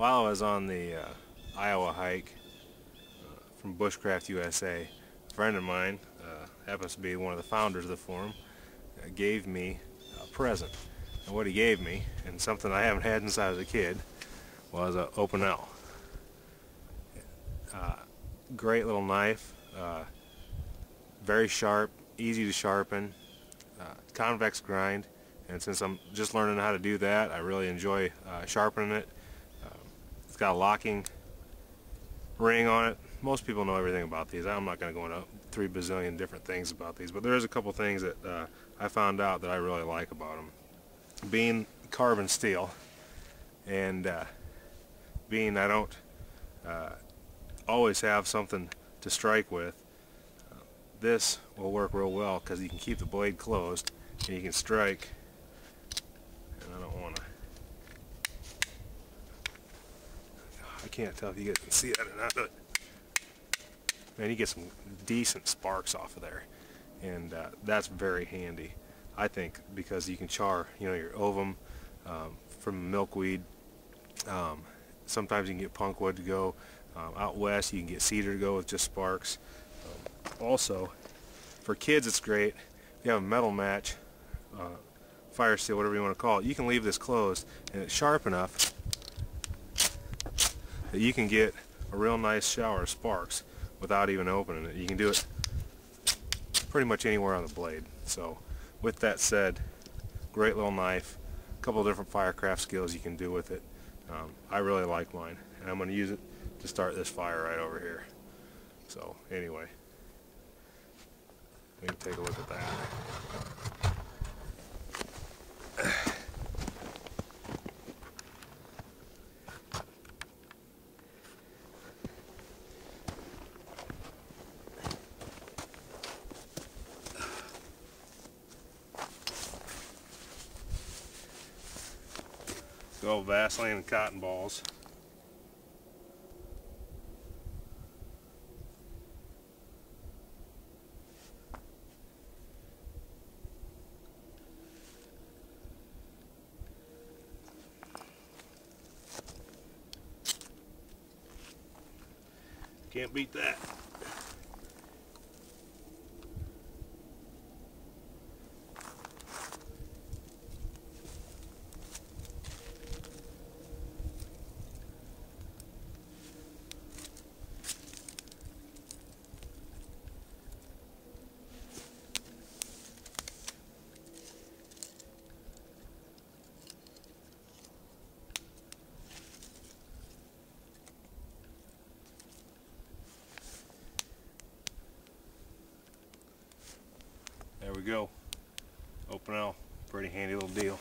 while I was on the uh, Iowa hike uh, from Bushcraft USA, a friend of mine, uh, happens to be one of the founders of the forum, uh, gave me a present. And what he gave me, and something I haven't had since I was a kid, was an Opinel. Uh, great little knife, uh, very sharp, easy to sharpen, convex grind, and since I'm just learning how to do that, I really enjoy sharpening it got a locking ring on it. Most people know everything about these. I'm not going to go into three bazillion different things about these, but there is a couple things that uh, I found out that I really like about them. Being carbon steel, and uh, being I don't uh, always have something to strike with, uh, this will work real well because you can keep the blade closed and you can strike can't tell if you guys can see that or not, but man, you get some decent sparks off of there, and uh, that's very handy, I think, because you can char, you know, your ovum um, from milkweed. Um, sometimes you can get punkwood to go. Um, out west, you can get cedar to go with just sparks. Um, also, for kids, it's great. If you have a metal match, uh, fire steel, whatever you want to call it, you can leave this closed, and it's sharp enough that you can get a real nice shower of sparks without even opening it. You can do it pretty much anywhere on the blade. So with that said, great little knife, a couple different firecraft skills you can do with it. Um, I really like mine and I'm going to use it to start this fire right over here. So anyway, we can take a look at that. Go Vaseline and cotton balls. Can't beat that. We go. Opinel. Pretty handy little deal.